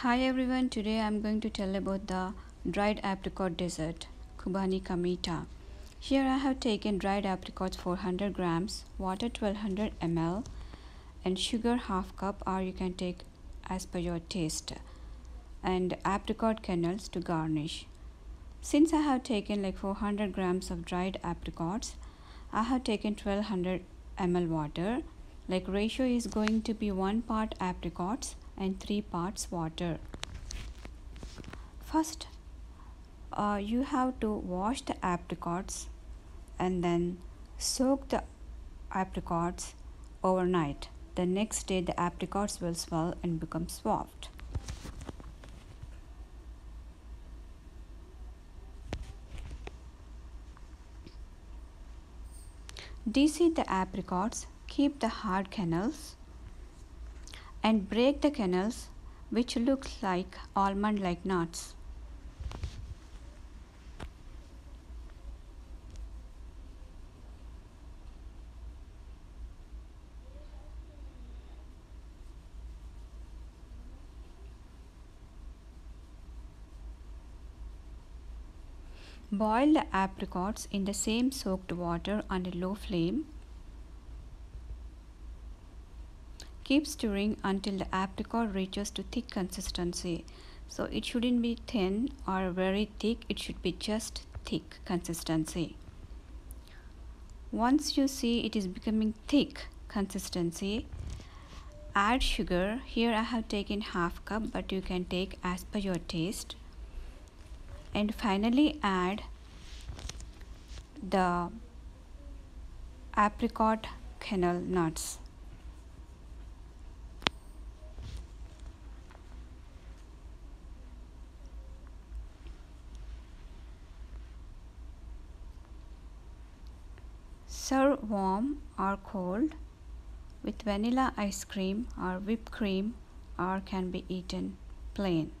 Hi everyone, today I'm going to tell about the dried apricot dessert, Qubani ka meeta. Here I have taken dried apricots 400 grams, water 1200 ml and sugar half cup or you can take as per your taste and apricot kernels to garnish. Since I have taken like 400 grams of dried apricots, I have taken 1200 ml water. Like ratio is going to be 1 part apricots and 3 parts water. First, uh, you have to wash the apricots and then soak the apricots overnight. The next day, the apricots will swell and become soft. Deseed the apricots, keep the hard kernels and break the kernels which look like almond like nuts. Boil the apricots in the same soaked water on a low flame. Keep stirring until the apricot reaches to thick consistency. So it shouldn't be thin or very thick, it should be just thick consistency. Once you see it is becoming thick consistency, add sugar. Here I have taken half cup but you can take as per your taste and finally add the apricot kernel nuts Warm or cold with vanilla ice cream or whipped cream or can be eaten plain.